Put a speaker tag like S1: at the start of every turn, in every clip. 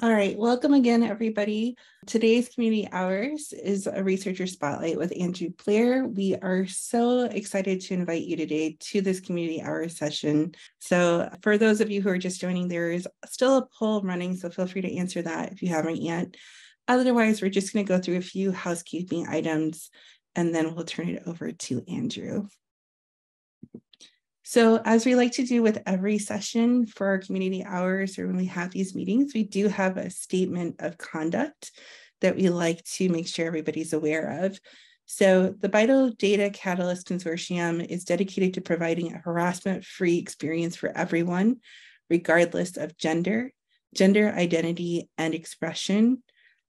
S1: All right, welcome again, everybody. Today's community hours is a researcher spotlight with Andrew Blair. We are so excited to invite you today to this community hours session. So, for those of you who are just joining, there is still a poll running, so feel free to answer that if you haven't yet. Otherwise, we're just going to go through a few housekeeping items and then we'll turn it over to Andrew. So, as we like to do with every session for our community hours or when we have these meetings, we do have a statement of conduct that we like to make sure everybody's aware of. So, the Vital Data Catalyst Consortium is dedicated to providing a harassment free experience for everyone, regardless of gender, gender identity, and expression,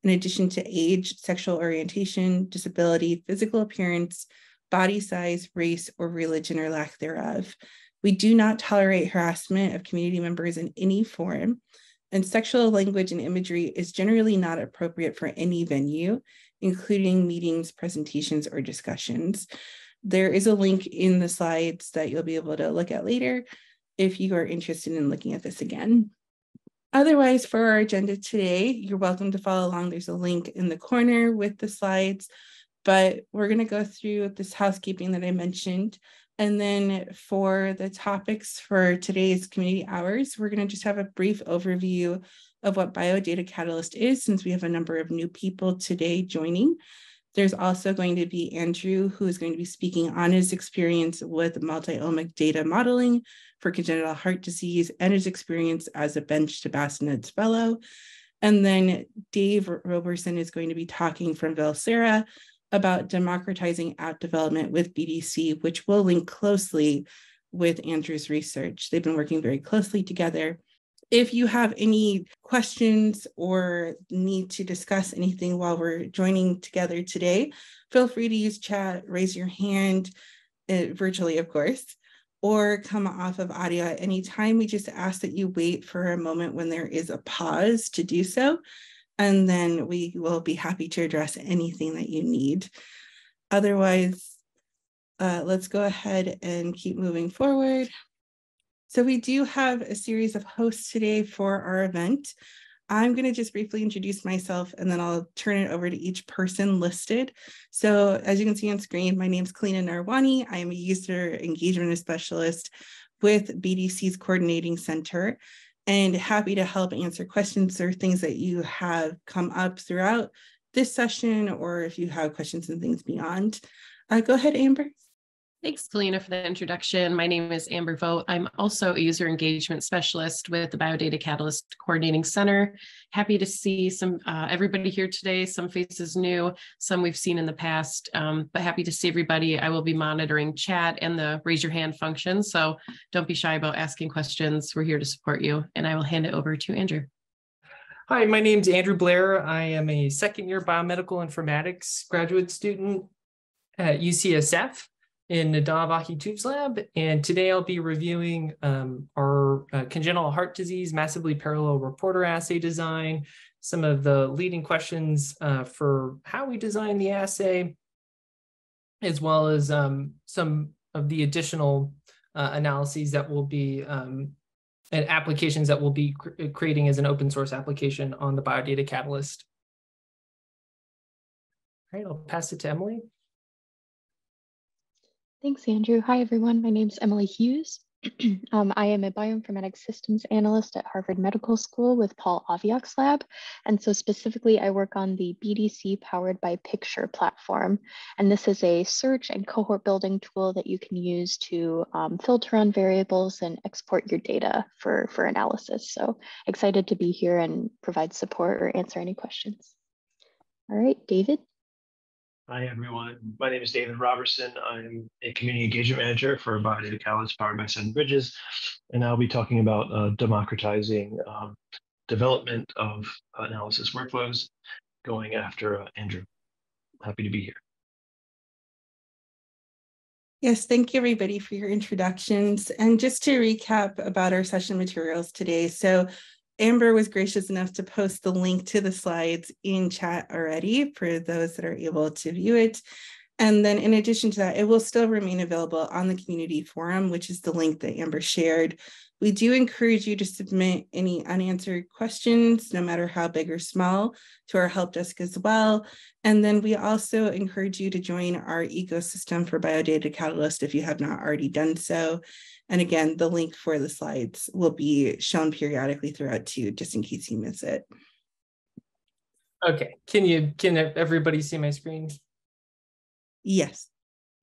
S1: in addition to age, sexual orientation, disability, physical appearance, body size, race, or religion or lack thereof. We do not tolerate harassment of community members in any form, and sexual language and imagery is generally not appropriate for any venue, including meetings, presentations, or discussions. There is a link in the slides that you'll be able to look at later if you are interested in looking at this again. Otherwise, for our agenda today, you're welcome to follow along. There's a link in the corner with the slides but we're going to go through this housekeeping that I mentioned. And then for the topics for today's community hours, we're going to just have a brief overview of what Biodata Catalyst is, since we have a number of new people today joining. There's also going to be Andrew, who is going to be speaking on his experience with multi-omic data modeling for congenital heart disease and his experience as a bench to bassinets fellow. And then Dave Roberson is going to be talking from Valsera about democratizing app development with BDC, which will link closely with Andrew's research. They've been working very closely together. If you have any questions or need to discuss anything while we're joining together today, feel free to use chat, raise your hand, uh, virtually, of course, or come off of audio at any time. We just ask that you wait for a moment when there is a pause to do so and then we will be happy to address anything that you need. Otherwise, uh, let's go ahead and keep moving forward. So we do have a series of hosts today for our event. I'm going to just briefly introduce myself and then I'll turn it over to each person listed. So as you can see on screen, my name is Kalina Narwani. I am a user engagement specialist with BDC's Coordinating Center and happy to help answer questions or things that you have come up throughout this session, or if you have questions and things beyond. Uh, go ahead, Amber.
S2: Thanks, Kalina, for the introduction. My name is Amber Vogt. I'm also a user engagement specialist with the Biodata Catalyst Coordinating Center. Happy to see some uh, everybody here today, some faces new, some we've seen in the past, um, but happy to see everybody. I will be monitoring chat and the raise your hand function, so don't be shy about asking questions. We're here to support you, and I will hand it over to Andrew.
S3: Hi, my name is Andrew Blair. I am a second year biomedical informatics graduate student at UCSF in Nadav Ahituv's lab, and today I'll be reviewing um, our uh, congenital heart disease massively parallel reporter assay design, some of the leading questions uh, for how we design the assay, as well as um, some of the additional uh, analyses that will be um, and applications that we'll be cr creating as an open source application on the Biodata Catalyst. All right, I'll pass it to Emily.
S4: Thanks, Andrew. Hi, everyone. My name is Emily Hughes. um, I am a bioinformatics systems analyst at Harvard Medical School with Paul Aviak's lab. And so specifically, I work on the BDC powered by Picture platform. And this is a search and cohort building tool that you can use to um, filter on variables and export your data for, for analysis. So excited to be here and provide support or answer any questions. All right, David.
S5: Hi, everyone. My name is David Robertson. I'm a community engagement manager for Biodata Catalyst powered by Seven Bridges. And I'll be talking about uh, democratizing um, development of analysis workflows going after uh, Andrew. Happy to be here.
S1: Yes, thank you everybody for your introductions. And just to recap about our session materials today. So Amber was gracious enough to post the link to the slides in chat already for those that are able to view it. And then in addition to that, it will still remain available on the community forum, which is the link that Amber shared. We do encourage you to submit any unanswered questions, no matter how big or small, to our help desk as well. And then we also encourage you to join our ecosystem for Biodata Catalyst if you have not already done so. And again, the link for the slides will be shown periodically throughout too, just in case you miss it.
S3: Okay, can you, can everybody see my screen?
S1: Yes.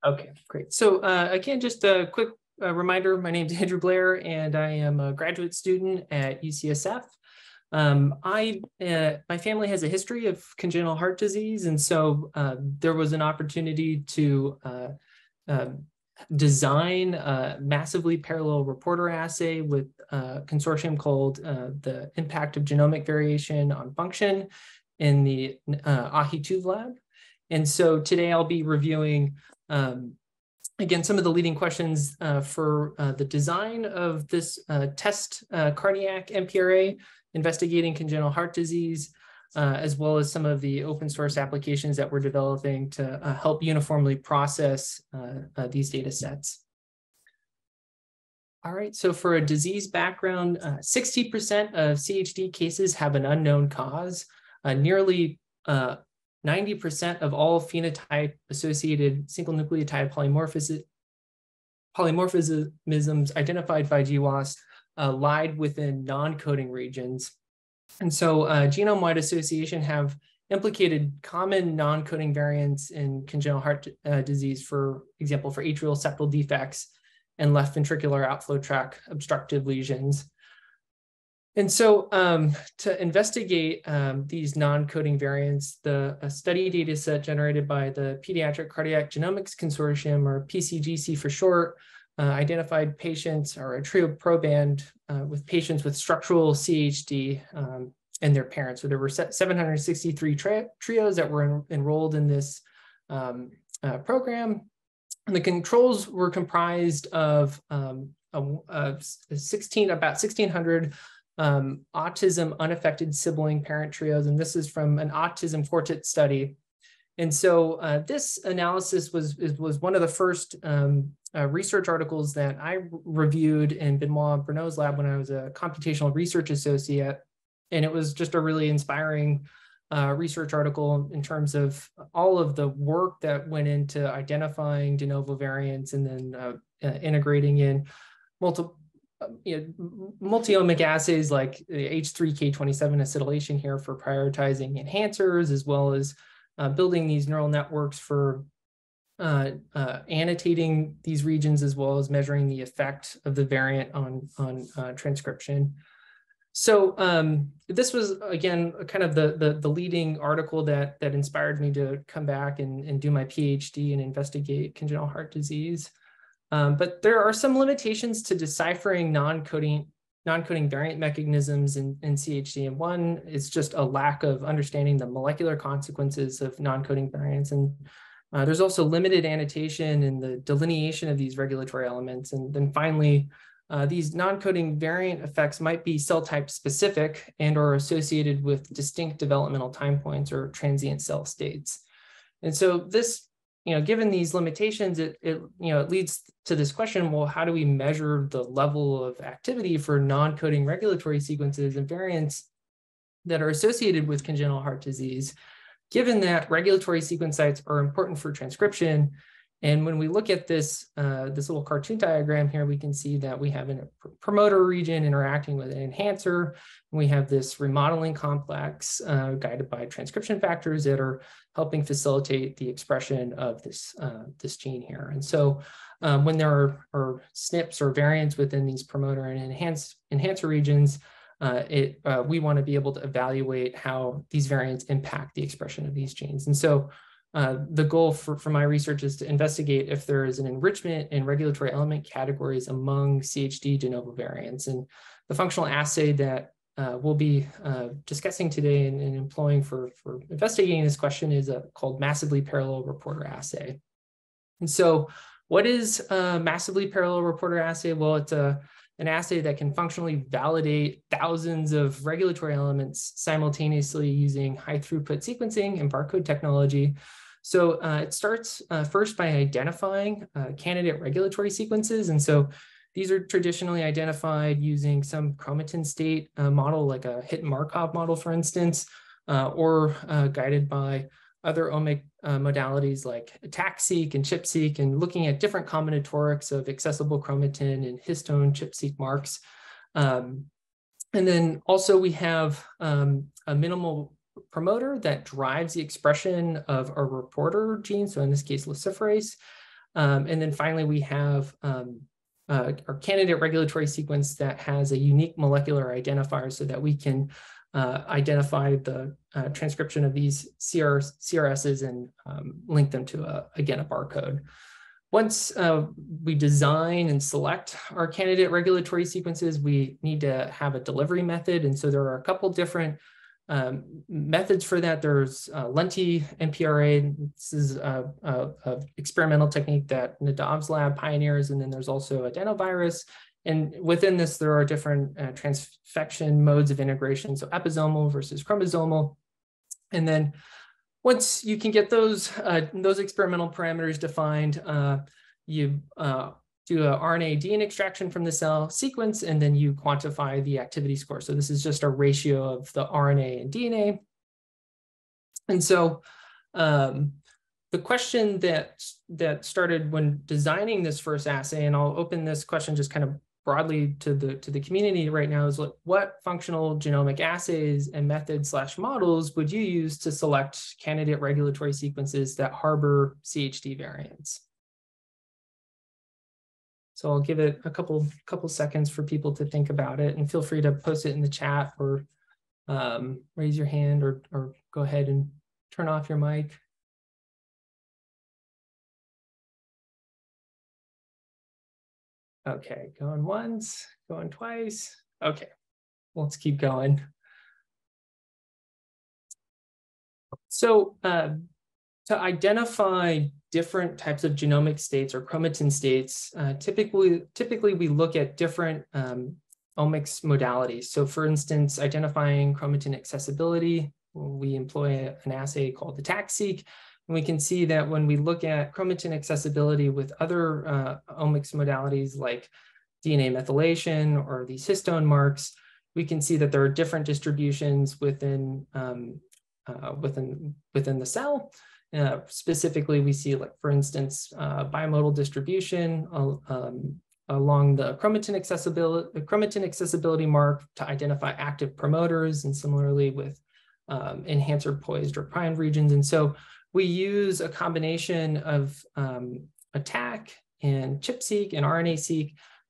S3: Okay, great. So uh, again, just a quick uh, reminder, my name is Andrew Blair and I am a graduate student at UCSF. Um, I, uh, my family has a history of congenital heart disease. And so uh, there was an opportunity to uh, um, design a massively parallel reporter assay with a consortium called uh, the Impact of Genomic Variation on Function in the uh, AHI-TUV lab. And so today I'll be reviewing, um, again, some of the leading questions uh, for uh, the design of this uh, test uh, cardiac MPRA investigating congenital heart disease, uh, as well as some of the open source applications that we're developing to uh, help uniformly process these data sets. All right, so for a disease background, 60% of CHD cases have an unknown cause. nearly 90% of all phenotype associated single nucleotide polymorphism, polymorphisms identified by GWAS uh, lied within non-coding regions. And so uh, genome-wide association have implicated common non-coding variants in congenital heart uh, disease, for example, for atrial septal defects and left ventricular outflow tract obstructive lesions. And so um, to investigate um, these non-coding variants, the study data set generated by the Pediatric Cardiac Genomics Consortium, or PCGC for short, uh, identified patients or a trio proband uh, with patients with structural CHD um, and their parents. So there were 763 tri trios that were en enrolled in this um, uh, program. And the controls were comprised of um, a, a 16, about 1,600 um, autism unaffected sibling parent trios, and this is from an autism quartet study. And so uh, this analysis was, was one of the first um, uh, research articles that I reviewed in Benoit Bruneau's lab when I was a computational research associate. And it was just a really inspiring uh, research article in terms of all of the work that went into identifying de novo variants and then uh, uh, integrating in multiple you know, multi-omic assays like the H3K27 acetylation here for prioritizing enhancers, as well as uh, building these neural networks for uh, uh, annotating these regions, as well as measuring the effect of the variant on, on uh, transcription. So um, this was, again, kind of the, the, the, leading article that, that inspired me to come back and, and do my PhD and investigate congenital heart disease. Um, but there are some limitations to deciphering non-coding non-coding variant mechanisms in, in CHD. And one is just a lack of understanding the molecular consequences of non-coding variants. And uh, there's also limited annotation in the delineation of these regulatory elements. And then finally, uh, these non-coding variant effects might be cell type specific and or associated with distinct developmental time points or transient cell states. And so this you know, given these limitations, it, it, you know, it leads to this question, well, how do we measure the level of activity for non-coding regulatory sequences and variants that are associated with congenital heart disease, given that regulatory sequence sites are important for transcription and when we look at this, uh, this little cartoon diagram here, we can see that we have a promoter region interacting with an enhancer. We have this remodeling complex uh, guided by transcription factors that are helping facilitate the expression of this, uh, this gene here. And so um, when there are, are, SNPs or variants within these promoter and enhance, enhancer regions, uh, it, uh, we want to be able to evaluate how these variants impact the expression of these genes. And so uh, the goal for, for my research is to investigate if there is an enrichment in regulatory element categories among CHD de novo variants. And the functional assay that uh, we'll be uh, discussing today and, and, employing for, for investigating this question is a, called massively parallel reporter assay. And so what is a massively parallel reporter assay? Well, it's a, an assay that can functionally validate thousands of regulatory elements simultaneously using high throughput sequencing and barcode technology So uh, it starts uh, first by identifying uh, candidate regulatory sequences. And so these are traditionally identified using some chromatin state uh, model, like a hit Markov model, for instance, uh, or uh, guided by other omic modalities like ATAC-seq and ChIP-seq, and looking at different combinatorics of accessible chromatin and histone ChIP-seq marks. Um, and then also we have um, a minimal promoter that drives the expression of a reporter gene, so in this case, luciferase. Um, and then finally, we have um, uh, our candidate regulatory sequence that has a unique molecular identifier so that we can uh, identify the uh, transcription of these CR, CRSs and um, link them to, a, again, a barcode. Once uh, we design and select our candidate regulatory sequences, we need to have a delivery method. And so there are a couple different um, methods for that, there's uh, Lenti MPRA. This is a, a, a, experimental technique that Nadav's lab pioneers, and then there's also adenovirus. And within this, there are different uh, transfection modes of integration, so episomal versus chromosomal. And then once you can get those, uh, those experimental parameters defined, uh, you uh, do a RNA DNA extraction from the cell sequence, and then you quantify the activity score. So this is just a ratio of the RNA and DNA. And so um, the question that, that started when designing this first assay, and I'll open this question just kind of broadly to the, to the community right now is what, what functional genomic assays and methods slash models would you use to select candidate regulatory sequences that harbor CHD variants? So I'll give it a couple couple seconds for people to think about it and feel free to post it in the chat or um, raise your hand or, or go ahead and turn off your mic. Okay, going once, going twice. Okay, let's keep going. So uh, to identify different types of genomic states or chromatin states, uh, typically, typically we look at different um, omics modalities. So for instance, identifying chromatin accessibility, we employ an assay called the ATAC-seq. And we can see that when we look at chromatin accessibility with other uh, omics modalities like DNA methylation or these histone marks, we can see that there are different distributions within, um, uh, within, within the cell. Uh, specifically, we see, like for instance, uh, bimodal distribution um, along the chromatin accessibility, chromatin accessibility mark to identify active promoters, and similarly with um, enhancer poised or primed regions. And so we use a combination of um, ATAC and ChIP-seq and RNA-seq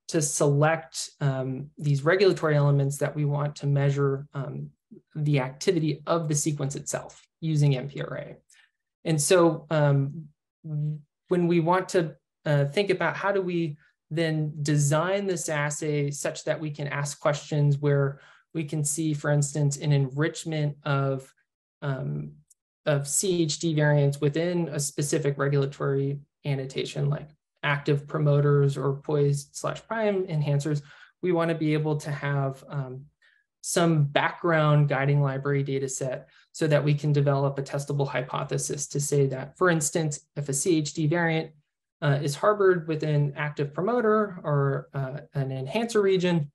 S3: to select um, these regulatory elements that we want to measure um, the activity of the sequence itself using MPRA. And so um, when we want to uh, think about how do we then design this assay such that we can ask questions where we can see, for instance, an enrichment of, um, of CHD variants within a specific regulatory annotation like active promoters or poised slash prime enhancers, we want to be able to have um, some background guiding library data set so that we can develop a testable hypothesis to say that, for instance, if a CHD variant uh, is harbored within active promoter or uh, an enhancer region,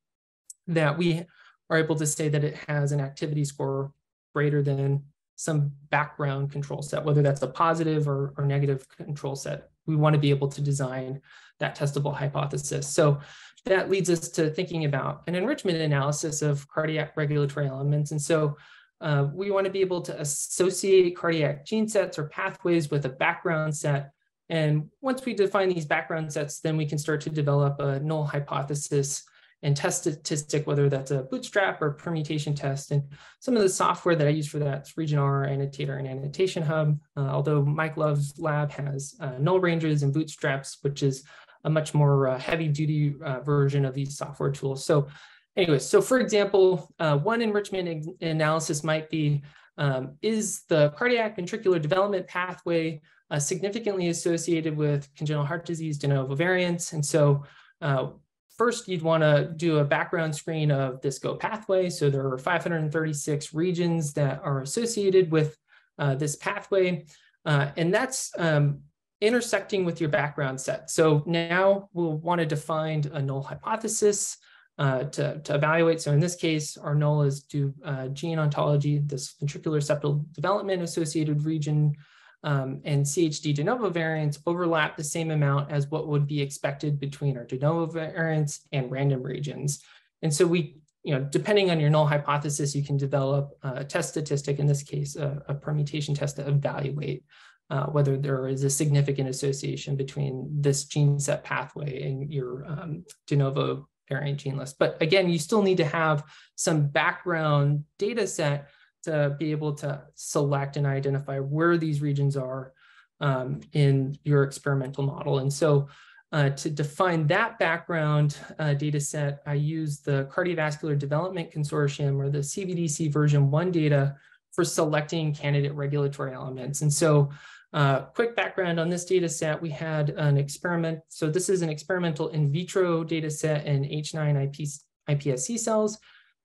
S3: that we are able to say that it has an activity score greater than some background control set, whether that's a positive or, or negative control set. We want to be able to design that testable hypothesis. So that leads us to thinking about an enrichment analysis of cardiac regulatory elements. And so uh, we want to be able to associate cardiac gene sets or pathways with a background set. And once we define these background sets, then we can start to develop a null hypothesis and test statistic, whether that's a bootstrap or permutation test. And some of the software that I use for that is RegionR, Annotator, and Annotation Hub. Uh, although Mike Love's lab has uh, null ranges and bootstraps, which is a much more uh, heavy duty uh, version of these software tools. So anyway, so for example, uh, one enrichment analysis might be, um, is the cardiac ventricular development pathway uh, significantly associated with congenital heart disease de novo variants? And so uh, first you'd wanna do a background screen of this GO pathway. So there are 536 regions that are associated with uh, this pathway. Uh, and that's um, intersecting with your background set. So now we'll want to define a null hypothesis uh, to, to evaluate. So in this case, our null is do uh, gene ontology, this ventricular septal development associated region um, and CHD de novo variants overlap the same amount as what would be expected between our de novo variants and random regions. And so we, you know, depending on your null hypothesis, you can develop a test statistic, in this case, a, a permutation test to evaluate uh, whether there is a significant association between this gene set pathway and your um, de novo variant gene list. But again, you still need to have some background data set to be able to select and identify where these regions are um, in your experimental model. And so uh, to define that background uh, data set, I use the Cardiovascular Development Consortium or the CVDC version one data for selecting candidate regulatory elements. And so uh, quick background on this data set, we had an experiment. So this is an experimental in vitro data set in H9 IP, iPSC cells.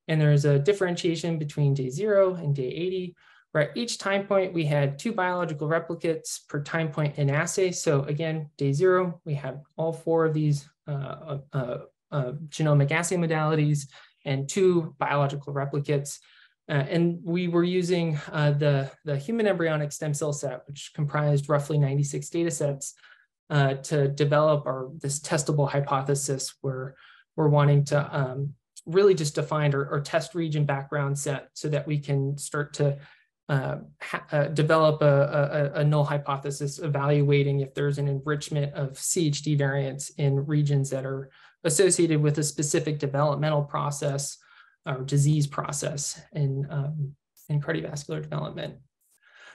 S3: And there's a differentiation between day zero and day 80, where at each time point we had two biological replicates per time point in assay. So again, day zero, we have all four of these uh, uh, uh, genomic assay modalities and two biological replicates. Uh, and we were using uh, the, the human embryonic stem cell set, which comprised roughly 96 data sets uh, to develop our this testable hypothesis where we're wanting to um, really just define our, or, test region background set so that we can start to uh, uh, develop a, a, a, null hypothesis evaluating if there's an enrichment of CHD variants in regions that are associated with a specific developmental process or disease process in, um, in cardiovascular development.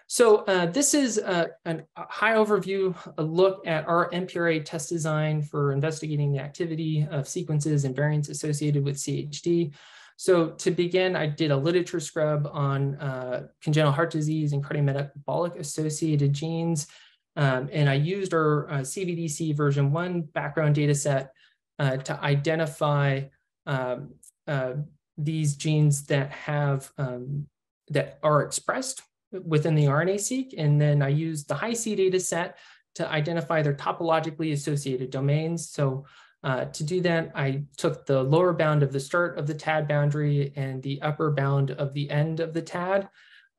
S3: So uh, this is a, a, high overview, a look at our MPRA test design for investigating the activity of sequences and variants associated with CHD. So to begin, I did a literature scrub on uh, congenital heart disease and cardiometabolic associated genes. Um, and I used our uh, CVDC version one background data set uh, to identify um, uh, these genes that have um, that are expressed within the RNA-seq. And then I used the Hi-C data set to identify their topologically associated domains. So uh, to do that, I took the lower bound of the start of the TAD boundary and the upper bound of the end of the TAD.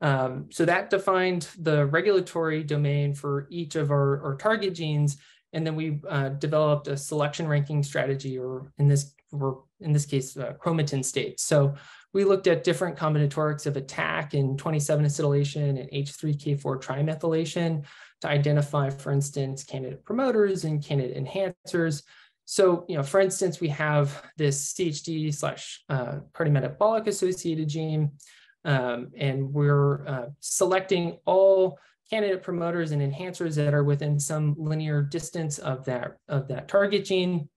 S3: Um, so that defined the regulatory domain for each of our, our target genes. And then we uh, developed a selection ranking strategy, or in this, in this case, uh, chromatin states. So we looked at different combinatorics of attack in 27 acetylation and H3K4 trimethylation to identify, for instance, candidate promoters and candidate enhancers. So, you know, for instance, we have this CHD slash uh, cardiometabolic associated gene, um, and we're uh, selecting all candidate promoters and enhancers that are within some linear distance of that, of that target gene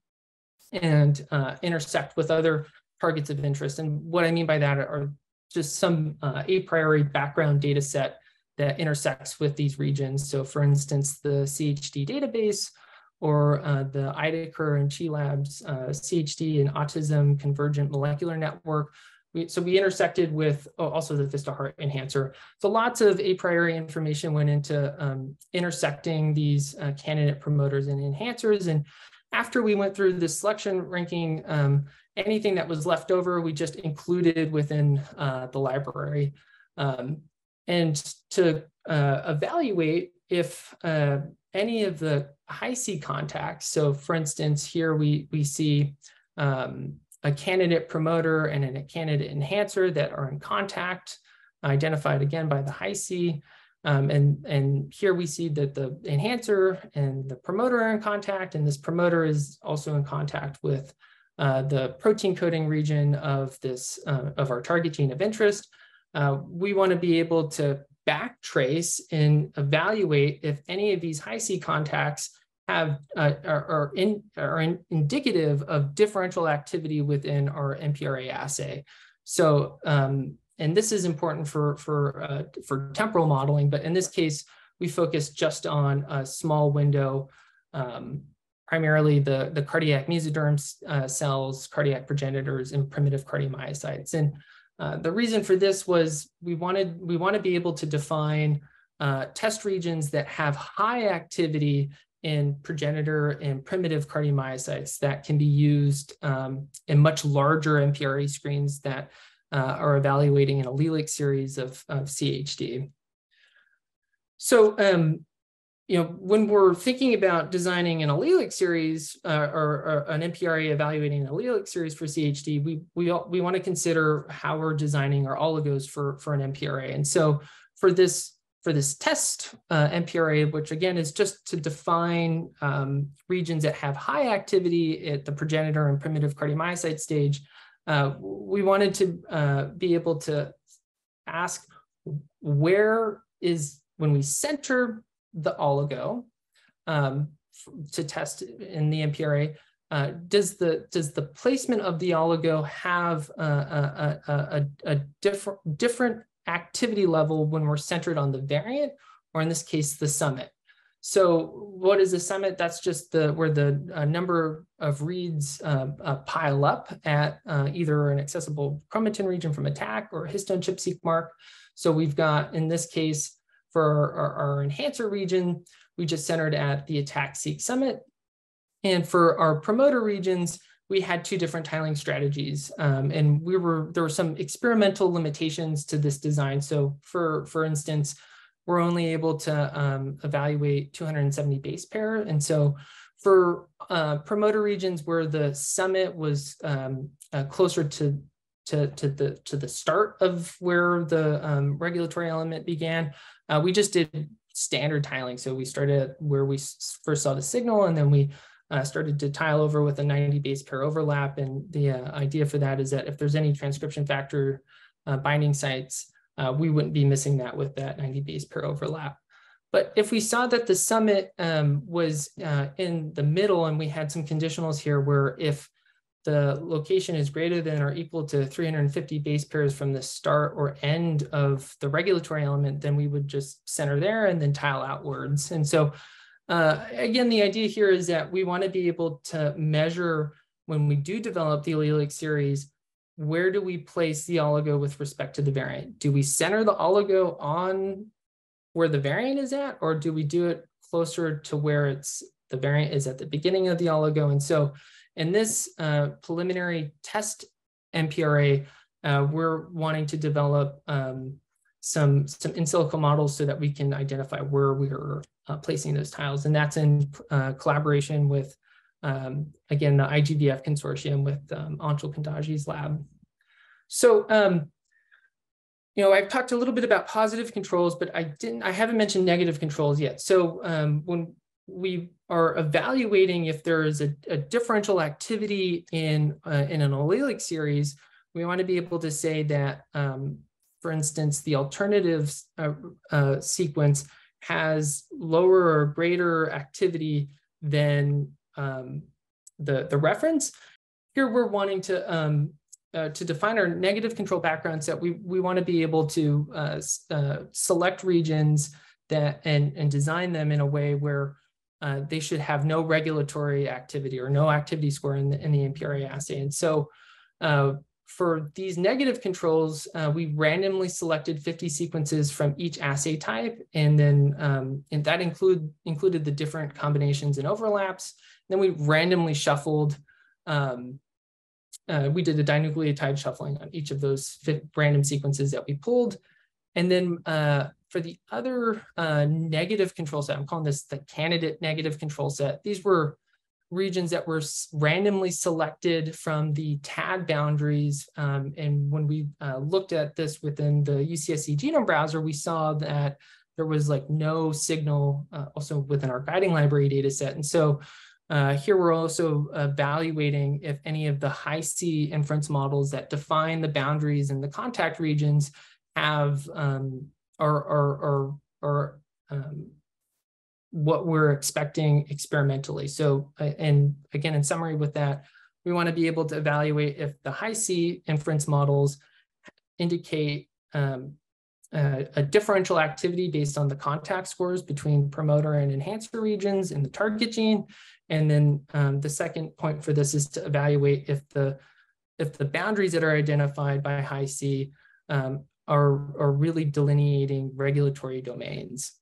S3: and uh, intersect with other targets of interest. And what I mean by that are just some uh, a priori background data set that intersects with these regions. So for instance, the CHD database or uh, the IDACUR and Chi Labs uh, CHD and Autism Convergent Molecular Network. We, so we intersected with oh, also the Vista Heart enhancer. So lots of a priori information went into um, intersecting these uh, candidate promoters and enhancers. And after we went through the selection ranking, um, anything that was left over, we just included within uh, the library. Um, and to uh, evaluate if uh, any of the high C contacts, so for instance, here we, we see um, a candidate promoter and a candidate enhancer that are in contact, identified again by the high C. Um, and, and here we see that the enhancer and the promoter are in contact, and this promoter is also in contact with uh, the protein coding region of this uh, of our target gene of interest. Uh, we want to be able to backtrace and evaluate if any of these high C contacts have uh, are, are, in, are in, indicative of differential activity within our MPRA assay. So, um, and this is important for for uh, for temporal modeling, but in this case, we focus just on a small window um, primarily the, the cardiac mesoderm uh, cells, cardiac progenitors, and primitive cardiomyocytes. And uh, the reason for this was we wanted we want to be able to define uh, test regions that have high activity in progenitor and primitive cardiomyocytes that can be used um, in much larger MPRA screens that uh, are evaluating an allelic series of, of CHD. So, um, you know, when we're thinking about designing an allelic series uh, or, or, an MPRA evaluating an allelic series for CHD, we we we want to consider how we're designing our oligos for for an MPRA. And so, for this for this test uh, MPRA, which again is just to define um, regions that have high activity at the progenitor and primitive cardiomyocyte stage, uh, we wanted to uh, be able to ask where is, when we center the oligo um, to test in the MPRA, uh, does the does the placement of the oligo have a, a, a, a, different different activity level when we're centered on the variant, or in this case, the summit. So what is the summit? That's just the where the uh, number of reads uh, uh, pile up at uh, either an accessible chromatin region from ATAC or histone ChIP-seq mark. So we've got, in this case, for our, our enhancer region, we just centered at the attack seek summit. And for our promoter regions, we had two different tiling strategies um, and we were there were some experimental limitations to this design so for for instance we're only able to um, evaluate 270 base pair and so for uh, promoter regions where the summit was um, uh, closer to to, to the to the start of where the um, regulatory element began uh, we just did standard tiling so we started where we first saw the signal and then we uh, started to tile over with a 90 base pair overlap. And the uh, idea for that is that if there's any transcription factor uh, binding sites, uh, we wouldn't be missing that with that 90 base pair overlap. But if we saw that the summit um, was uh, in the middle and we had some conditionals here where if the location is greater than or equal to 350 base pairs from the start or end of the regulatory element, then we would just center there and then tile outwards. And so uh, again, the idea here is that we want to be able to measure when we do develop the allelic series, where do we place the oligo with respect to the variant? Do we center the oligo on where the variant is at, or do we do it closer to where it's the variant is at the beginning of the oligo? And so in this uh, preliminary test MPRA, uh, we're wanting to develop um, some, some in silico models so that we can identify where we are uh, placing those tiles. And that's in uh, collaboration with, um, again, the IGVF consortium with um, Anshul Kandaji's lab. So, um, you know, I've talked a little bit about positive controls, but I didn't, I haven't mentioned negative controls yet. So um, when we are evaluating if there is a, a differential activity in, uh, in an allelic series, we want to be able to say that, um, for instance, the alternative uh, uh, sequence has lower or greater activity than um, the, the reference. Here we're wanting to, um, uh, to define our negative control background set. We, we want to be able to uh, uh, select regions that and, and design them in a way where uh, they should have no regulatory activity or no activity score in the, in the MPRA assay. And so uh, for these negative controls, uh, we randomly selected 50 sequences from each assay type, and then um, and that include included the different combinations and overlaps. Then we randomly shuffled. Um, uh, we did a dinucleotide shuffling on each of those random sequences that we pulled, and then uh, for the other uh, negative control set, I'm calling this the candidate negative control set. These were regions that were randomly selected from the tag boundaries. Um, and when we uh, looked at this within the UCSC genome browser, we saw that there was like no signal uh, also within our guiding library data set. And so uh, here we're also evaluating if any of the Hi-C inference models that define the boundaries and the contact regions have um, or, or, or, or um, what we're expecting experimentally. So, uh, and again, in summary with that, we want to be able to evaluate if the Hi-C inference models indicate um, a, a, differential activity based on the contact scores between promoter and enhancer regions in the target gene. And then um, the second point for this is to evaluate if the if the boundaries that are identified by Hi-C um, are, are really delineating regulatory domains.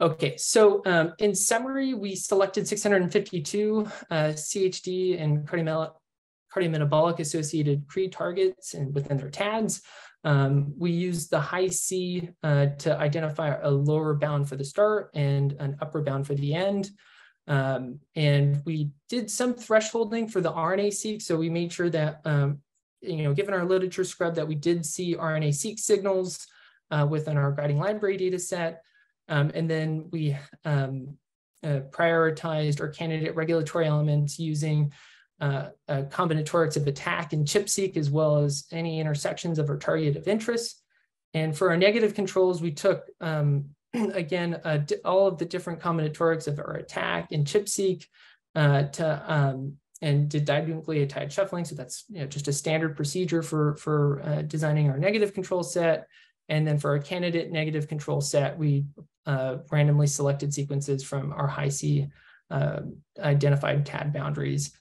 S3: Okay, so um, in summary, we selected 652 uh, CHD and cardiometabolic associated CRE targets and within their tags. Um, we used the high C uh, to identify a lower bound for the start and an upper bound for the end. Um, and we did some thresholding for the RNA-seq. So we made sure that, um, you know, given our literature scrub that we did see RNA-seq signals uh, within our guiding library data set. Um, and then we um, uh, prioritized our candidate regulatory elements using uh, combinatorics of attack and ChIP-seq, as well as any intersections of our target of interest. And for our negative controls, we took, um, again, all of the different combinatorics of our attack and ChIP-seq uh, to, um, and did dinucleotide shuffling. So that's you know, just a standard procedure for, for uh, designing our negative control set. And then for our candidate negative control set, we uh, randomly selected sequences from our high C uh, identified TAD boundaries.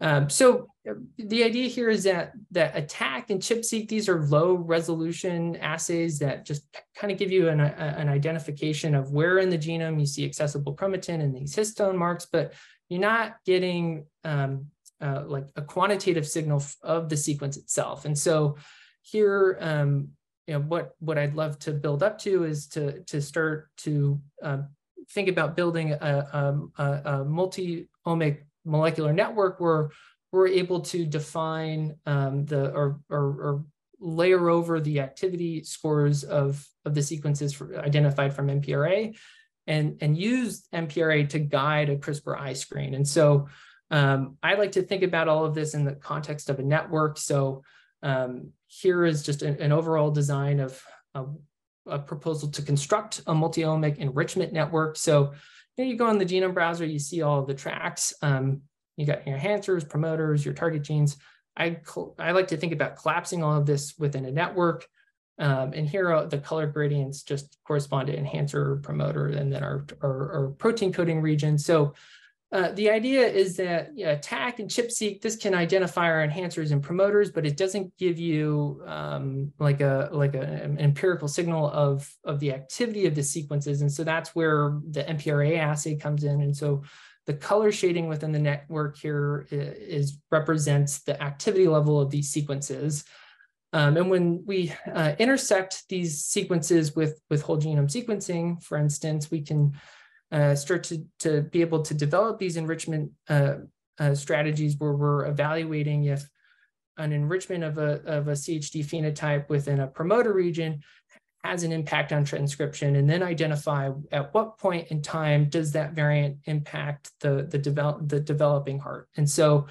S3: Um, so uh, the idea here is that that attack and ChIP-seq, these are low resolution assays that just kind of give you an, a, an identification of where in the genome you see accessible chromatin and these histone marks, but you're not getting um, uh, like a quantitative signal of the sequence itself. And so here, um, you know, what, what I'd love to build up to is to, to start to uh, think about building a, um, a, a multi-omic molecular network where we're able to define um, the or, or, or, layer over the activity scores of, of the sequences for, identified from MPRA and, and use MPRA to guide a CRISPR I screen. And so um, I like to think about all of this in the context of a network. So um, here is just an, an overall design of, of a proposal to construct a multi-omic enrichment network. So you go in the genome browser, you see all the tracks. Um, you got your enhancers, promoters, your target genes. I, I like to think about collapsing all of this within a network. Um, and here are the color gradients just correspond to enhancer, promoter, and then our, our, our protein coding region. So uh, the idea is that yeah, attack and ChIP-seq, this can identify our enhancers and promoters, but it doesn't give you um, like a like a, an empirical signal of, of the activity of the sequences. And so that's where the MPRA assay comes in. And so the color shading within the network here is represents the activity level of these sequences. Um, and when we uh, intersect these sequences with, with whole genome sequencing, for instance, we can start to, to be able to develop these enrichment uh, uh, strategies where we're evaluating if an enrichment of a, of a CHD phenotype within a promoter region has an impact on transcription and then identify at what point in time does that variant impact the, the, develop, the developing heart. And so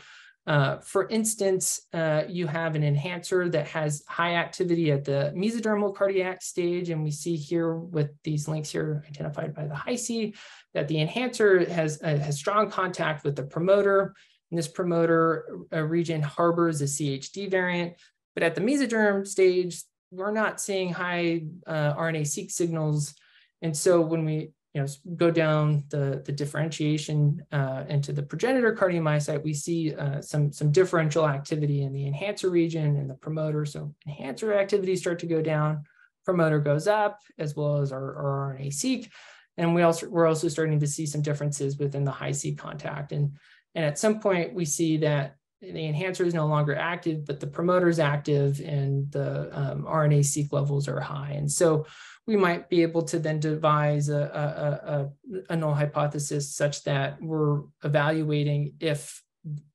S3: uh, for instance, uh, you have an enhancer that has high activity at the mesodermal cardiac stage. And we see here with these links here identified by the Hi-C that the enhancer has, uh, has strong contact with the promoter. And this promoter uh, region harbors a CHD variant. But at the mesoderm stage, we're not seeing high uh, RNA-seq signals. And so when we you know, go down the, the differentiation uh, into the progenitor cardiomyocyte, we see uh, some, some differential activity in the enhancer region and the promoter. So enhancer activity start to go down, promoter goes up, as well as our, our RNA-seq. And we also, we're also starting to see some differences within the high-C contact. And, and at some point, we see that the enhancer is no longer active, but the promoter is active and the um, RNA-seq levels are high. And so we might be able to then devise a, a, a, a null hypothesis such that we're evaluating if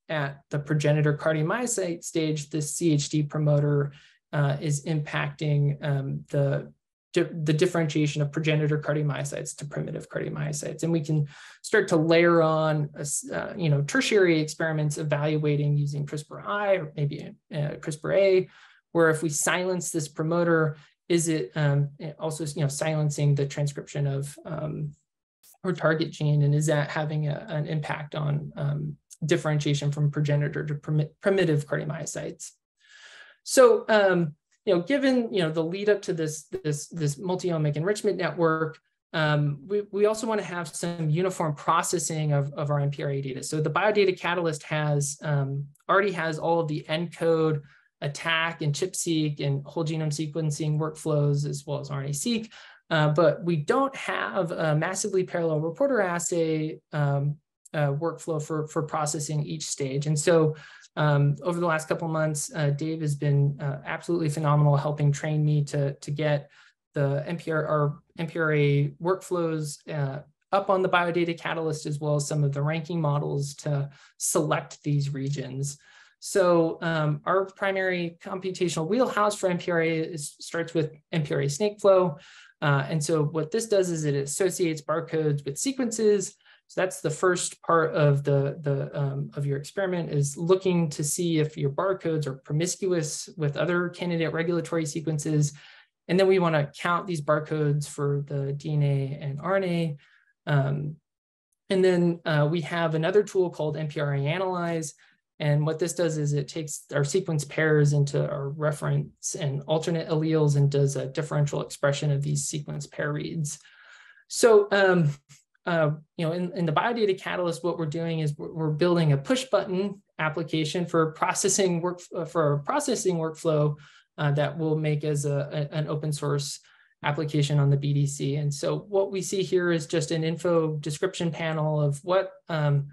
S3: at the progenitor cardiomyocyte stage, the CHD promoter uh, is impacting um, the the differentiation of progenitor cardiomyocytes to primitive cardiomyocytes. And we can start to layer on, a, uh, you know, tertiary experiments evaluating using CRISPR-I or maybe uh, CRISPR-A, where if we silence this promoter, is it um, also, you know, silencing the transcription of um, or target gene, and is that having a, an impact on um, differentiation from progenitor to prim primitive cardiomyocytes? So um, you know, given you know the lead up to this this this multi-omic enrichment network, um, we, we also want to have some uniform processing of, of our MPRA data. So the biodata catalyst has um, already has all of the ENCODE ATAC and ChIP-seq and whole genome sequencing workflows as well as RNA-seq. Uh, but we don't have a massively parallel reporter assay um, uh, workflow for, for processing each stage. And so um, over the last couple months, uh, Dave has been uh, absolutely phenomenal helping train me to, to get the MPR, our MPRA workflows uh, up on the Biodata Catalyst, as well as some of the ranking models to select these regions. So um, our primary computational wheelhouse for MPRA is, starts with MPRA Snakeflow. Uh, and so what this does is it associates barcodes with sequences. So that's the first part of the, the um, of your experiment is looking to see if your barcodes are promiscuous with other candidate regulatory sequences. And then we want to count these barcodes for the DNA and RNA. Um, and then uh, we have another tool called MPRA Analyze and what this does is it takes our sequence pairs into our reference and alternate alleles and does a differential expression of these sequence pair reads. So, um, uh, you know, in, in the Biodata Catalyst, what we're doing is we're, we're building a push button application for processing work uh, for processing workflow uh, that will make as a, a, an open source application on the BDC. And so what we see here is just an info description panel of what um,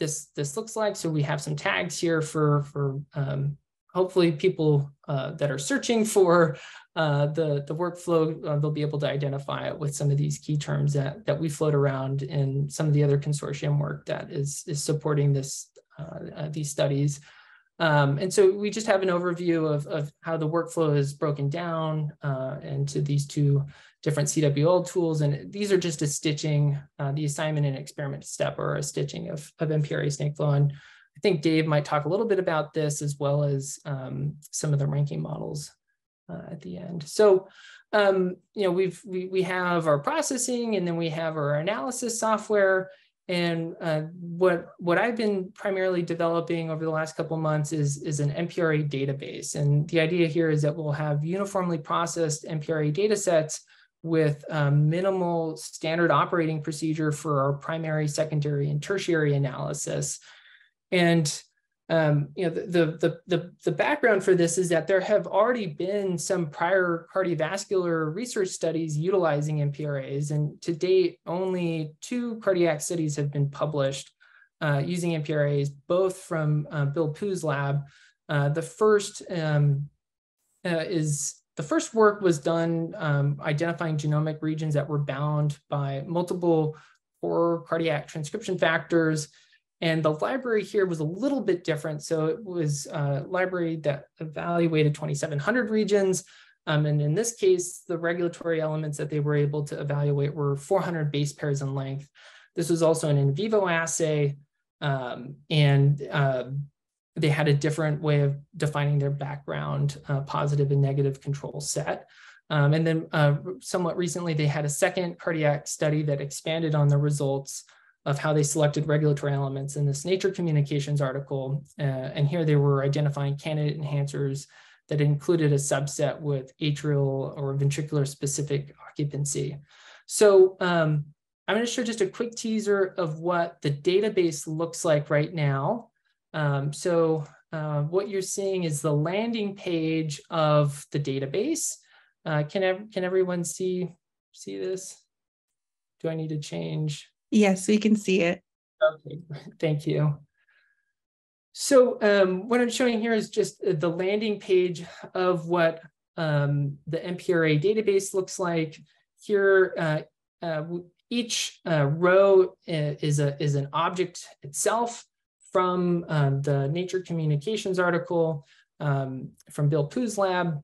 S3: this this looks like. So we have some tags here for for um, hopefully people uh, that are searching for uh, the the workflow uh, they'll be able to identify it with some of these key terms that that we float around in some of the other consortium work that is is supporting this uh, uh, these studies. Um, and so we just have an overview of, of how the workflow is broken down uh, into these two different CWL tools. And these are just a stitching, uh, the assignment and experiment step or a stitching of, of MPRA Snakeflow. And I think Dave might talk a little bit about this as well as um, some of the ranking models uh, at the end. So, um, you know, we've, we, we have our processing and then we have our analysis software. And uh, what, what I've been primarily developing over the last couple months is, is an MPRA database. And the idea here is that we'll have uniformly processed MPRA data sets with minimal standard operating procedure for our primary, secondary, and tertiary analysis. And um, you know, the, the, the, the background for this is that there have already been some prior cardiovascular research studies utilizing MPRAs, and to date, only two cardiac studies have been published uh, using MPRAs, both from uh, Bill Pu's lab. Uh, the first um, uh, is the first work was done um, identifying genomic regions that were bound by multiple core cardiac transcription factors. And the library here was a little bit different. So it was a library that evaluated 2,700 regions. Um, and in this case, the regulatory elements that they were able to evaluate were 400 base pairs in length. This was also an in vivo assay. Um, and uh, they had a different way of defining their background uh, positive and negative control set. Um, and then uh, somewhat recently, they had a second cardiac study that expanded on the results of how they selected regulatory elements in this Nature Communications article. Uh, and here they were identifying candidate enhancers that included a subset with atrial or ventricular specific occupancy. So um, I'm going to show just a quick teaser of what the database looks like right now. Um, so uh, what you're seeing is the landing page of the database. Uh, can, ev can everyone see, see this? Do I need to change?
S1: Yes, we can see it.
S3: Okay, thank you. So um, what I'm showing here is just the landing page of what um, the MPRA database looks like. Here, uh, uh, each uh, row uh, is, a, is an object itself from um, the Nature Communications article um, from Bill Pu's lab.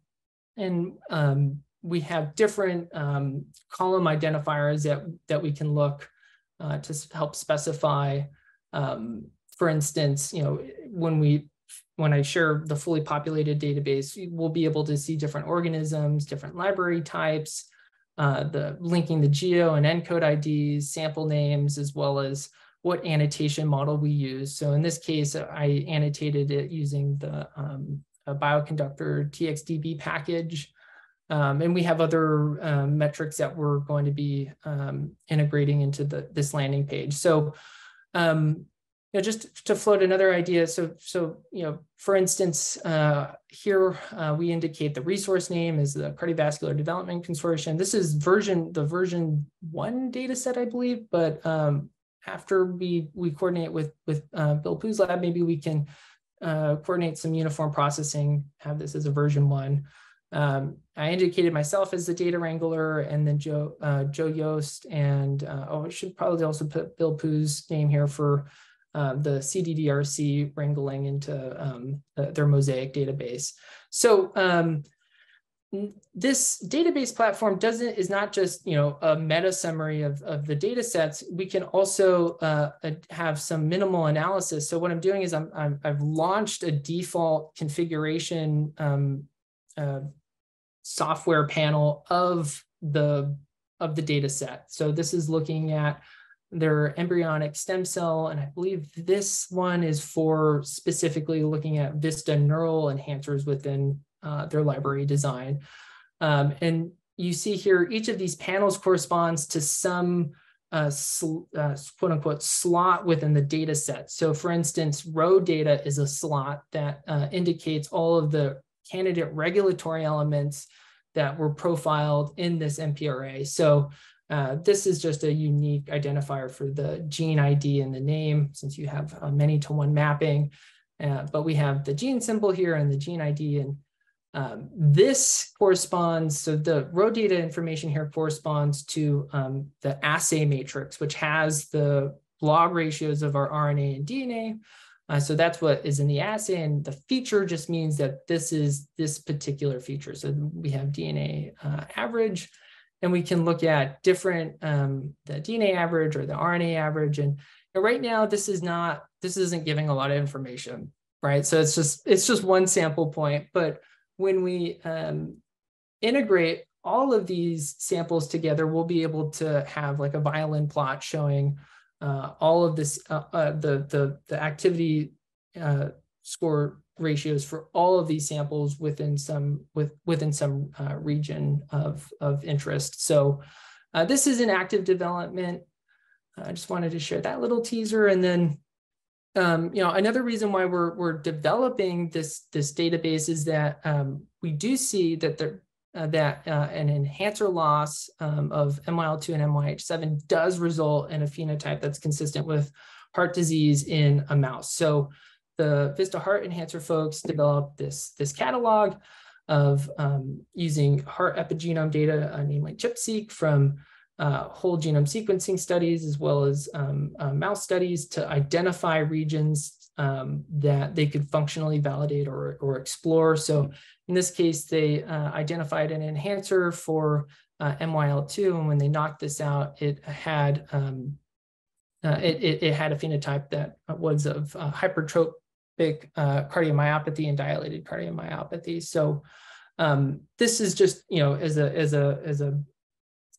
S3: And um, we have different um, column identifiers that, that we can look uh, to help specify, um, for instance, you know, when we when I share the fully populated database, we'll be able to see different organisms, different library types, uh, the linking the geo and ENCODE IDs, sample names, as well as what annotation model we use. So in this case, I annotated it using the um, bioconductor TXDB package. Um, and we have other um, metrics that we're going to be um, integrating into the, this landing page. So um, know, just to float another idea. So, so you know, for instance, uh, here uh, we indicate the resource name is the Cardiovascular Development Consortium. This is version the version one data set, I believe. But um, after we we coordinate with with uh, Bill Pu's lab, maybe we can uh, coordinate some uniform processing. Have this as a version one. Um, I indicated myself as the data wrangler, and then Joe uh, Joe Yost, and uh, oh, I should probably also put Bill Pu's name here for uh, the CDDRC wrangling into um, their Mosaic database. So um, this database platform doesn't is not just you know a meta summary of, of the data sets we can also uh, have some minimal analysis so what i'm doing is i'm, i have launched a default configuration um, uh, software panel of the of the data set so this is looking at their embryonic stem cell. And I believe this one is for specifically looking at Vista neural enhancers within uh, their library design. Um, and you see here, each of these panels corresponds to some uh, uh, quote unquote slot within the data set. So for instance, row data is a slot that uh, indicates all of the candidate regulatory elements that were profiled in this MPRA. So uh, this is just a unique identifier for the gene ID and the name, since you have a many to one mapping. Uh, but we have the gene symbol here and the gene ID. And um, this corresponds, so the row data information here corresponds to um, the assay matrix, which has the log ratios of our RNA and DNA. Uh, so that's what is in the assay. And the feature just means that this is this particular feature. So we have DNA uh, average, and we can look at different um, the DNA average or the RNA average. And, and right now, this is not this isn't giving a lot of information, right? So it's just it's just one sample point. But when we um, integrate all of these samples together, we'll be able to have like a violin plot showing uh, all of this uh, uh, the the the activity uh, score ratios for all of these samples within some with within some uh, region of of interest. So uh, this is an active development. I just wanted to share that little teaser, and then um, you know another reason why we're we're developing this this database is that um, we do see that there. Uh, that uh, an enhancer loss um, of MYL2 and MYH7 does result in a phenotype that's consistent with heart disease in a mouse. So the Vista Heart Enhancer folks developed this, this catalog of um, using heart epigenome data, uh, namely ChIP-seq, from uh, whole genome sequencing studies as well as um, uh, mouse studies to identify regions um, that they could functionally validate or, or explore. So in this case, they uh, identified an enhancer for uh, MYL2, and when they knocked this out, it had um, uh, it, it, it, had a phenotype that was of uh, hypertrophic uh, cardiomyopathy and dilated cardiomyopathy. So um, this is just you know as a as a as a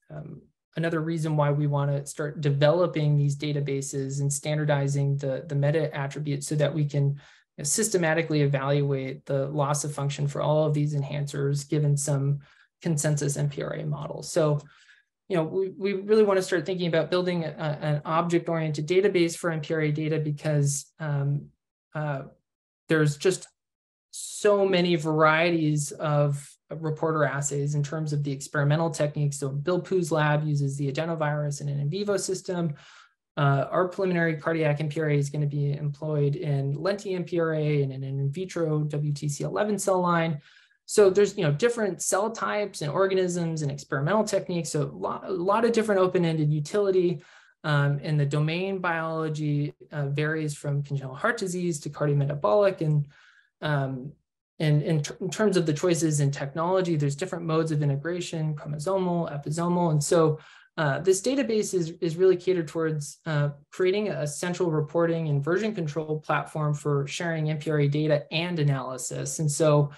S3: um, another reason why we want to start developing these databases and standardizing the the meta attributes so that we can systematically evaluate the loss of function for all of these enhancers given some consensus MPRA models. So you know, we, we really want to start thinking about building a, an object-oriented database for MPRA data because um, uh, there's just so many varieties of reporter assays in terms of the experimental techniques. So Bill Pu's lab uses the adenovirus in an in vivo system. Uh, our preliminary cardiac MPRA is going to be employed in lenti MPRA and in an in vitro WTC11 cell line. So there's you know different cell types and organisms and experimental techniques. So a lot, a lot of different open-ended utility. Um, and the domain biology uh, varies from congenital heart disease to cardiometabolic. And, um, and in, in, terms of the choices in technology, there's different modes of integration, chromosomal, episomal. And so uh, this database is, is really catered towards uh, creating a central reporting and version control platform for sharing MPRA data and analysis. And so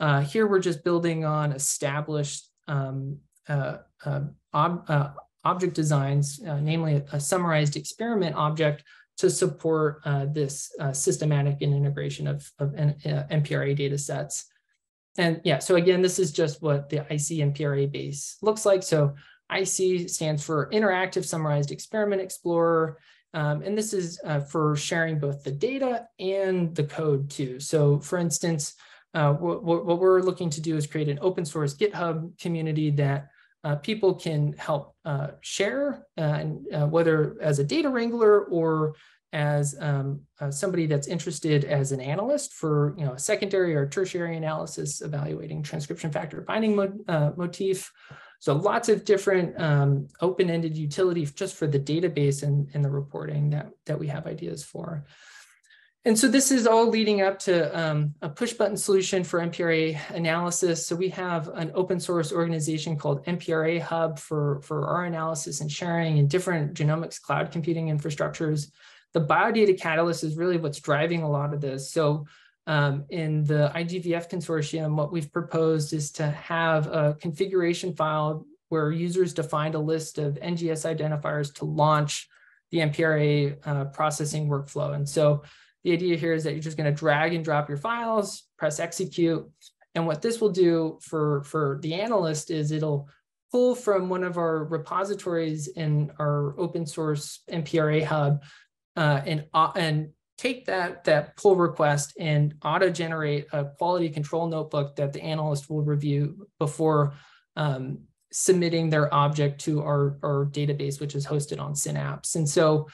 S3: uh, here we're just building on established um, uh, uh, ob, object designs, uh, namely a, a, summarized experiment object to support uh, this uh, systematic and integration of, of MPRA uh, data sets. And yeah, so again, this is just what the iSEE MPRA base looks like. So iSEE stands for Interactive Summarized Experiment Explorer. Um, and this is uh, for sharing both the data and the code too. So for instance, uh, what, what, we're looking to do is create an open source GitHub community that uh, people can help uh, share, uh, and uh, whether as a data wrangler or as um, somebody that's interested as an analyst for you know a secondary or tertiary analysis evaluating transcription factor binding mo motif. So lots of different um, open-ended utility just for the database and, and the reporting that, that we have ideas for. And so this is all leading up to um, a push button solution for MPRA analysis. So we have an open source organization called MPRA Hub for, for our analysis and sharing in different genomics cloud computing infrastructures. The Biodata Catalyst is really what's driving a lot of this. So um, in the IGVF consortium, what we've proposed is to have a configuration file where users defined a list of NGS identifiers to launch the MPRA uh, processing workflow. And so the idea here is that you're just going to drag and drop your files, press execute. And what this will do for, for the analyst is it'll pull from one of our repositories in our open source MPRA hub uh, and, uh, and take that, that pull request and auto generate a quality control notebook that the analyst will review before um, submitting their object to our, our database, which is hosted on Synapse. And so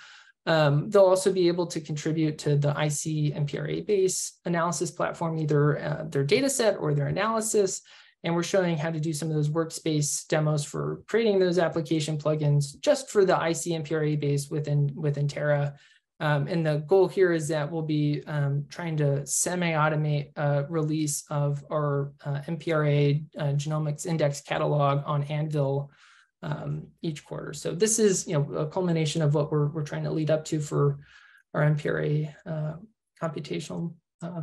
S3: um, they'll also be able to contribute to the iSEE MPRA base analysis platform, either uh, their data set or their analysis. And we're showing how to do some of those workspace demos for creating those application plugins just for the iSEE MPRA base within, within Terra. Um, and the goal here is that we'll be um, trying to semi-automate a release of our uh, MPRA uh, genomics index catalog on Anvil um, each quarter. So this is you know a culmination of what we're, we're trying to lead up to for our MPRA uh, computational uh,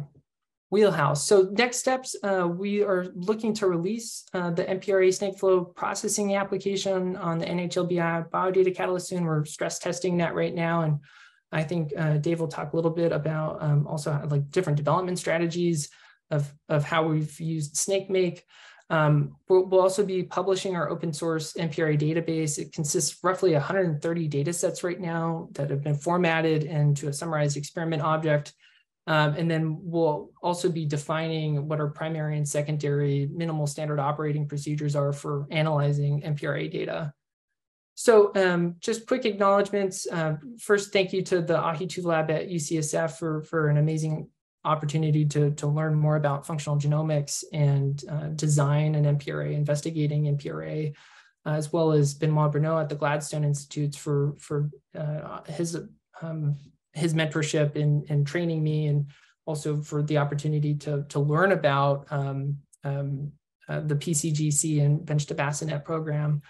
S3: wheelhouse. So next steps, uh, we are looking to release uh, the MPRA Snakeflow processing application on the NHLBI Biodata Catalyst soon. We're stress testing that right now and I think uh, Dave will talk a little bit about um, also like different development strategies of, of how we've used SnakeMake. Um, we'll, we'll, also be publishing our open source MPRA database. It consists roughly 130 data sets right now that have been formatted into a summarized experiment object. Um, and then we'll also be defining what our primary and secondary minimal standard operating procedures are for analyzing MPRA data. So um, just quick acknowledgements. Uh, first, thank you to the Ahituv lab at UCSF for, for an amazing opportunity to, to learn more about functional genomics and uh, design an MPRA, investigating MPRA, uh, as well as Benoit Bruneau at the Gladstone Institutes for, for uh, his, um, his mentorship in, in training me and also for the opportunity to, to learn about um, um, uh, the PCGC and bench to bassinet program.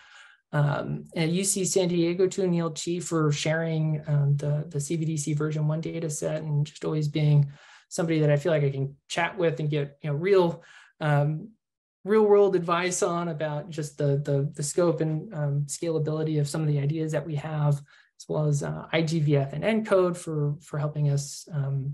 S3: Um, at UC San Diego to Neil Chi for sharing um, the, the CBDC version one data set and just always being somebody that I feel like I can chat with and get you know real um, real world advice on about just the the, the scope and um, scalability of some of the ideas that we have, as well as uh, IGVF and ENCODE for for helping us um,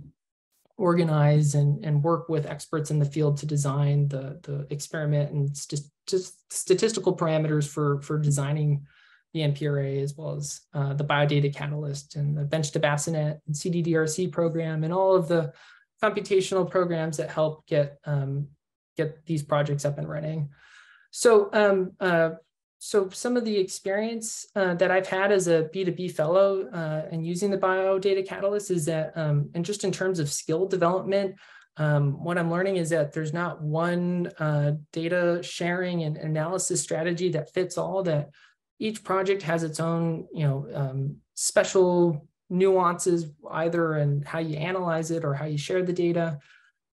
S3: organize and, and work with experts in the field to design the, the experiment and st just statistical parameters for, for designing the MPRA as well as uh, the biodata catalyst and the bench to bassinet and CDDRC program and all of the computational programs that help get um, get these projects up and running. So um, uh, so some of the experience uh, that I've had as a B2B fellow uh, and using the biodata catalyst is that, um, and just in terms of skill development, um, what I'm learning is that there's not one uh, data sharing and analysis strategy that fits all, that each project has its own, you know, um, special nuances, either in how you analyze it or how you share the data.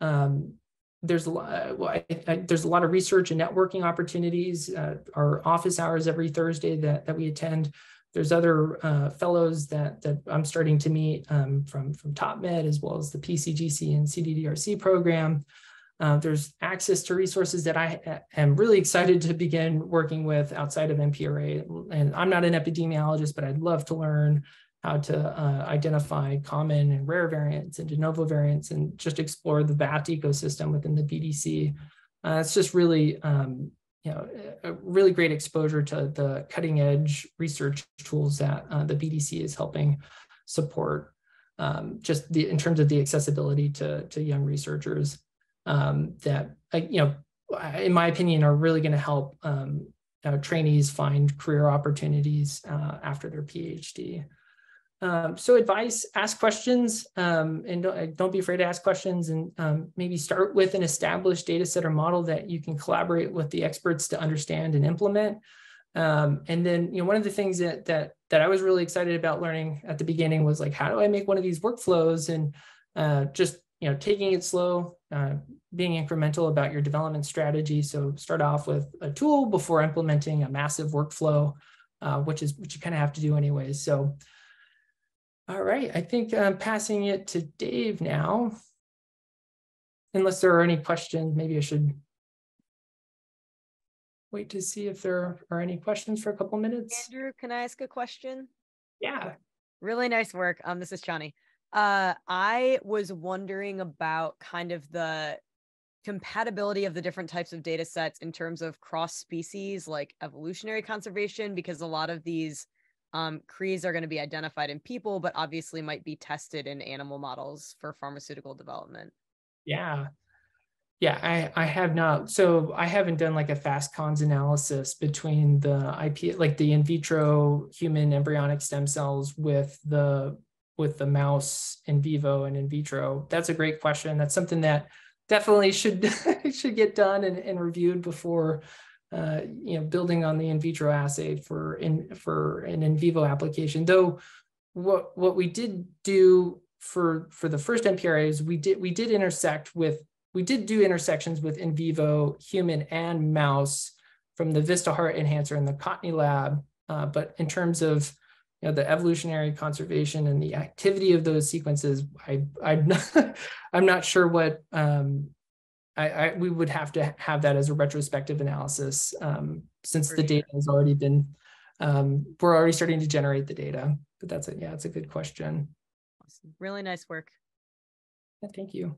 S3: Um, there's a lot, well, I, I, there's a lot of research and networking opportunities. Uh, our office hours every Thursday that, that we attend. There's other uh, fellows that that I'm starting to meet um, from from TopMed as well as the PCGC and CDDRC program. Uh, there's access to resources that I am really excited to begin working with outside of MPRA. And I'm not an epidemiologist, but I'd love to learn how to uh, identify common and rare variants and de novo variants and just explore the VAT ecosystem within the BDC. Uh, it's just really, um, you know, a really great exposure to the cutting edge research tools that uh, the BDC is helping support um, just the in terms of the accessibility to to young researchers um, that you know in my opinion are really going to help um, trainees find career opportunities uh, after their PhD. Um, so advice, ask questions um, and don't, don't, be afraid to ask questions and um, maybe start with an established data set or model that you can collaborate with the experts to understand and implement. Um, and then, you know, one of the things that, that, that I was really excited about learning at the beginning was like, how do I make one of these workflows and uh, just, you know, taking it slow, uh, being incremental about your development strategy. So start off with a tool before implementing a massive workflow, uh, which is, which you kind of have to do anyways. So, all right, I think I'm passing it to Dave now. Unless there are any questions, maybe I should wait to see if there are any questions for a couple minutes.
S6: Andrew, can I ask a question?
S3: Yeah.
S6: Really nice work. Um, this is Chani. Uh, I was wondering about kind of the compatibility of the different types of data sets in terms of cross species, like evolutionary conservation, because a lot of these um, CREs are going to be identified in people, but obviously might be tested in animal models for pharmaceutical development.
S3: Yeah. Yeah, I, I have not. So I haven't done like a phastCons analysis between the IP, like the in vitro human embryonic stem cells with the with the mouse in vivo and in vitro. That's a great question. That's something that definitely should should get done and, and reviewed before uh, you know building on the in vitro assay for in for an in vivo application. Though what what we did do for for the first MPRA is we did we did intersect with we did do intersections with in vivo human and mouse from the Vista Heart Enhancer in the Cotney lab. Uh, but in terms of you know, the evolutionary conservation and the activity of those sequences, I, I'm, not, I'm not sure what um, I, I, we would have to have that as a retrospective analysis um, since For the sure. data has already been, um, we're already starting to generate the data. But that's it. Yeah, it's a good question.
S6: Awesome. Really nice work.
S3: Yeah, thank you.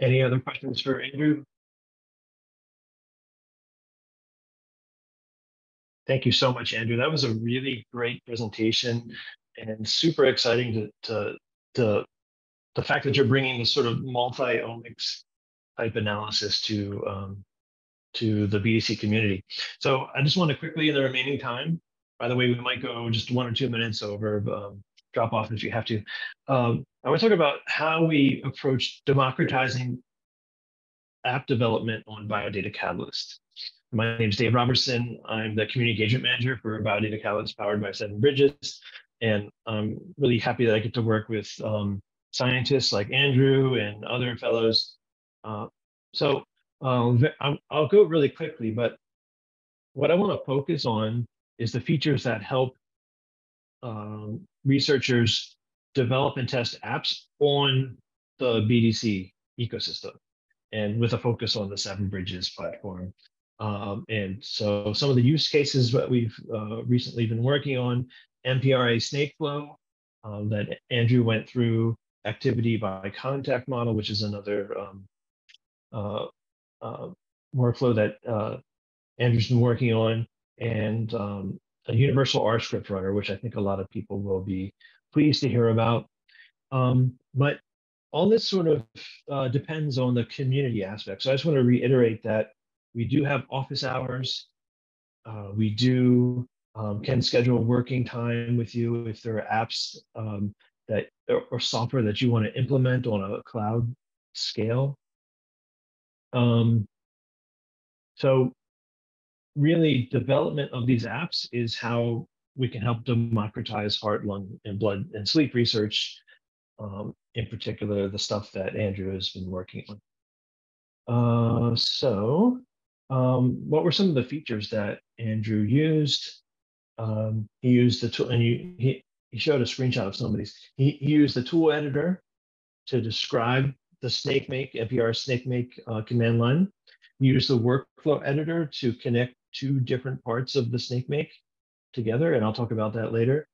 S5: Any other questions for Andrew? Thank you so much, Andrew. That was a really great presentation and super exciting to, to, to the fact that you're bringing this sort of multi-omics type analysis to um, to the BDC community. So I just want to quickly, in the remaining time, by the way, we might go just one or two minutes over, um, drop off if you have to. Um, I want to talk about how we approach democratizing app development on Biodata Catalyst. My name is Dave Robertson. I'm the community engagement manager for Biodata Catalyst powered by Seven Bridges. And I'm really happy that I get to work with um, scientists like Andrew and other fellows. Uh, so um, I'll go really quickly, but what I want to focus on is the features that help um, researchers develop and test apps on the BDC ecosystem and with a focus on the Seven Bridges platform. Um, and so some of the use cases that we've uh, recently been working on, MPRA Snakeflow um, that Andrew went through, activity by contact model, which is another um, uh, uh, workflow that uh, Andrew's been working on, and um, a universal R script runner, which I think a lot of people will be pleased to hear about. Um, but all this sort of uh, depends on the community aspect. So I just want to reiterate that we do have office hours. Uh, we do um, can schedule working time with you if there are apps um, that or software that you want to implement on a cloud scale. Um, so really development of these apps is how we can help democratize heart, lung, and blood and sleep research, um, in particular, the stuff that Andrew has been working on. Uh, so um, what were some of the features that Andrew used? Um, he used the tool, and he, he, he showed a screenshot of some of these. He, he used the tool editor to describe the SnakeMake, MPR SnakeMake uh, command line. He used the workflow editor to connect two different parts of the snake make together, and I'll talk about that later.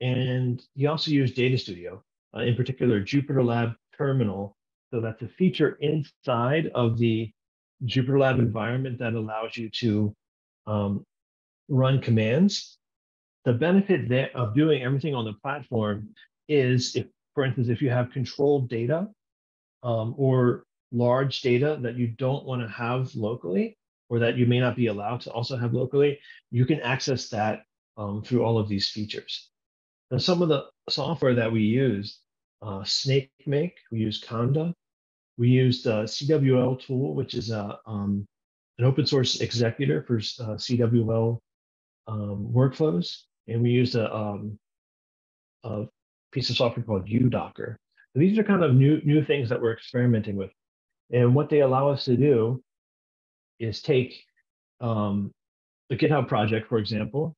S5: And he also used Data Studio, uh, in particular Jupyter Lab Terminal. So that's a feature inside of the Jupyter Lab environment that allows you to um, run commands the benefit of doing everything on the platform is if, for instance, if you have controlled data um, or large data that you don't want to have locally or that you may not be allowed to also have locally, you can access that um, through all of these features. Now, some of the software that we use, uh, SnakeMake, we use Conda, we used uh, CWL tool, which is a, um, an open source executor for uh, CWL um, workflows. And we used a, um, a piece of software called UDocker. So these are kind of new, new things that we're experimenting with. And what they allow us to do is take um, the GitHub project, for example,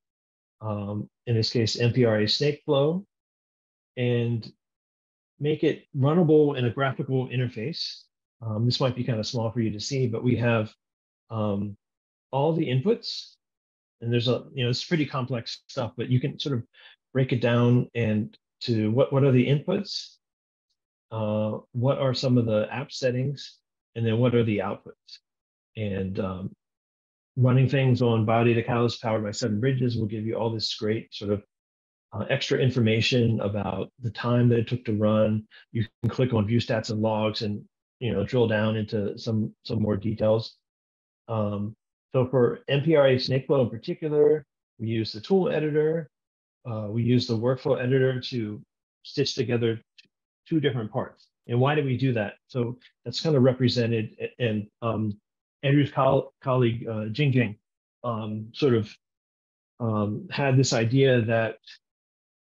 S5: um, in this case, MPRA Snakeflow, and make it runnable in a graphical interface. Um, this might be kind of small for you to see, but we have um, all the inputs, and there's a, you know, it's pretty complex stuff, but you can sort of break it down and to what, what are the inputs, uh, what are some of the app settings, and then what are the outputs. And um, running things on Biodata Catalyst powered by Seven Bridges will give you all this great sort of uh, extra information about the time that it took to run. You can click on view stats and logs and you know drill down into some some more details. Um, so for MPRA Snakeflow in particular, we use the tool editor. Uh, we use the workflow editor to stitch together two different parts. And why do we do that? So that's kind of represented, and um, Andrew's co- colleague uh, Jing Jing um, sort of um, had this idea that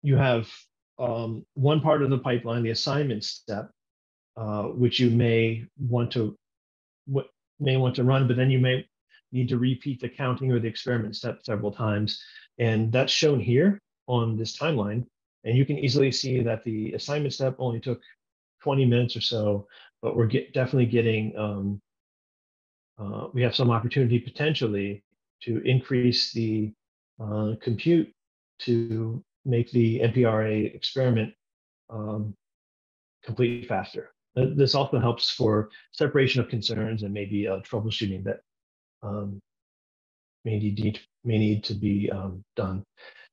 S5: you have um, one part of the pipeline, the assignment step, uh, which you may want to may want to run, but then you may need to repeat the counting or the experiment step several times, and that's shown here on this timeline. And you can easily see that the assignment step only took 20 minutes or so, but we're get, definitely getting um, uh, we have some opportunity potentially to increase the uh, compute to make the MPRA experiment um, complete faster. This also helps for separation of concerns and maybe uh, troubleshooting that um, may need may need to be um, done.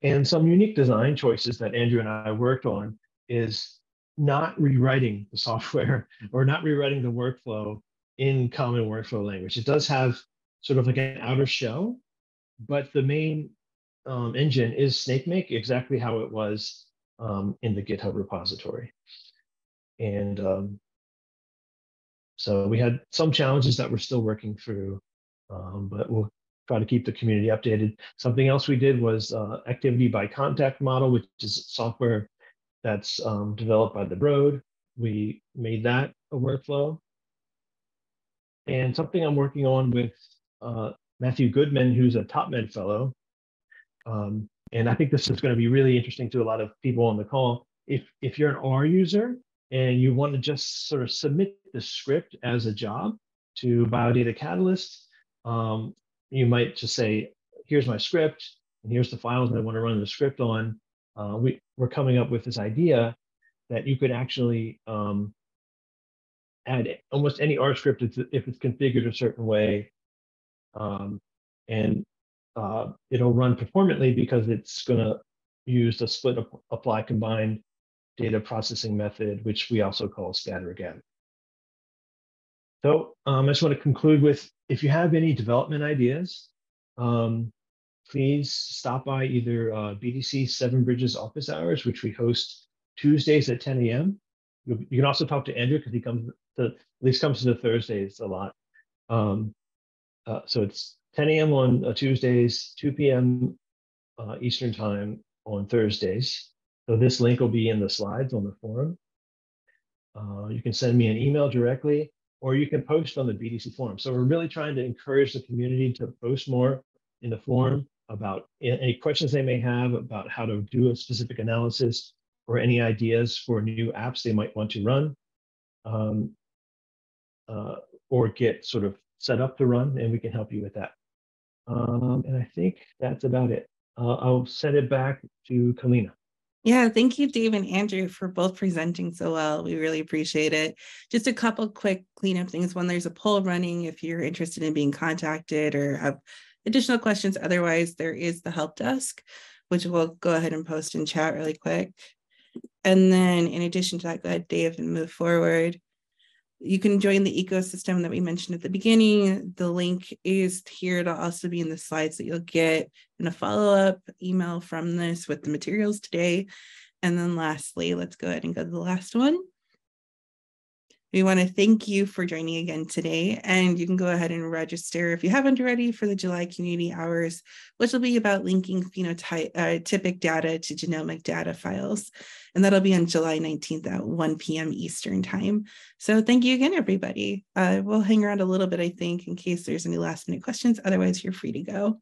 S5: And some unique design choices that Andrew and I worked on is not rewriting the software or not rewriting the workflow in common workflow language. It does have sort of like an outer shell, but the main um, engine is SnakeMake, exactly how it was um, in the GitHub repository. And um, so we had some challenges that we're still working through, um, but we'll try to keep the community updated. Something else we did was uh, activity by contact model, which is software that's um, developed by the Broad. We made that a workflow and something I'm working on with uh, Matthew Goodman, who's a TopMed fellow. Um, and I think this is going to be really interesting to a lot of people on the call. If if you're an R user and you want to just sort of submit the script as a job to Biodata Catalyst, um, you might just say, "Here's my script, and here's the files that I want to run the script on." Uh, we we're coming up with this idea that you could actually um, add almost any R script if it's configured a certain way. Um, and uh, it'll run performantly because it's going to use the split apply combined data processing method, which we also call scatter gather. So um, I just want to conclude with, if you have any development ideas, um, please stop by either uh, BDC Seven Bridges office hours, which we host Tuesdays at 10 a.m. You can also talk to Andrew because he comes to, at least comes to the Thursdays a lot. Um, uh, so it's 10 a.m. on uh, Tuesdays, 2 p.m. Uh, Eastern time on Thursdays. So this link will be in the slides on the forum. Uh, you can send me an email directly, or you can post on the BDC forum. So we're really trying to encourage the community to post more in the forum about any questions they may have about how to do a specific analysis or any ideas for new apps they might want to run. Um, uh, or get sort of set up to run, and we can help you with that. Um, and I think that's about it. Uh, I'll send it back to Kalina.
S1: Yeah, thank you, Dave and Andrew, for both presenting so well. We really appreciate it. Just a couple quick cleanup things. When there's a poll running, if you're interested in being contacted or have additional questions, otherwise, there is the help desk. which we'll go ahead and post in chat really quick. And then in addition to that, go ahead, Dave, and move forward. You can join the ecosystem that we mentioned at the beginning. The link is here. It'll also be in the slides that you'll get in a follow-up email from this with the materials today. And then lastly, let's go ahead and go to the last one. We want to thank you for joining again today. And you can go ahead and register if you haven't already for the July community hours, which will be about linking phenotypic uh, data to genomic data files. And that'll be on July 19th at 1 p.m. Eastern time. So thank you again, everybody. Uh, we'll hang around a little bit, I think, in case there's any last minute questions. Otherwise, you're free to go.